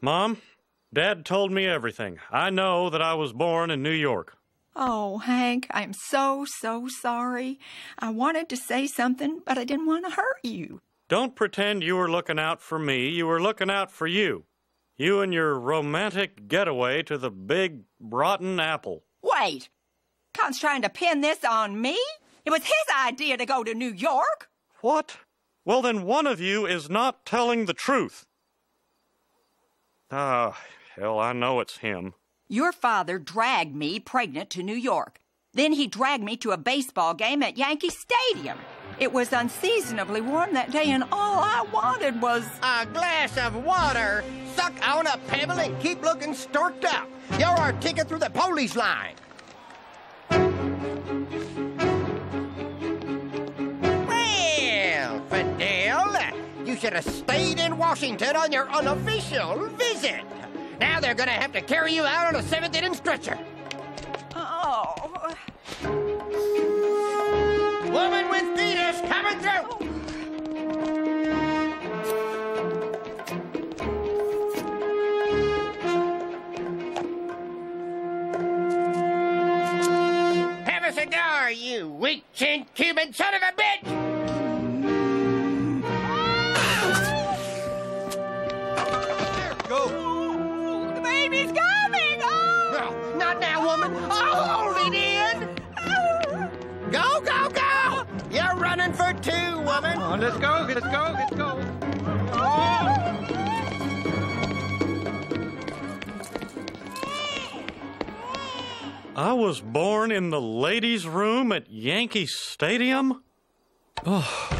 Mom, Dad told me everything. I know that I was born in New York. Oh, Hank, I'm so, so sorry. I wanted to say something, but I didn't want to hurt you. Don't pretend you were looking out for me. You were looking out for you. You and your romantic getaway to the big rotten apple. Wait! Cotton's trying to pin this on me? It was his idea to go to New York. What? Well, then one of you is not telling the truth. Ah, hell, I know it's him. Your father dragged me pregnant to New York. Then he dragged me to a baseball game at Yankee Stadium. It was unseasonably warm that day, and all I wanted was. A glass of water. Suck on a pebble and keep looking storked up. You're our ticket through the police line. Well, Fidel, you should have stayed in Washington on your unofficial visit. Now they're gonna have to carry you out on a seventh inning stretcher. Oh. Woman with fetus coming through. Have a cigar, you weak-chinned Cuban son of a bitch! Baby's coming! Oh! No, not now, woman. I'll hold it in. Go, go, go! You're running for two, woman. Oh, let's go, let's go, let's go. I was born in the ladies' room at Yankee Stadium? Oh,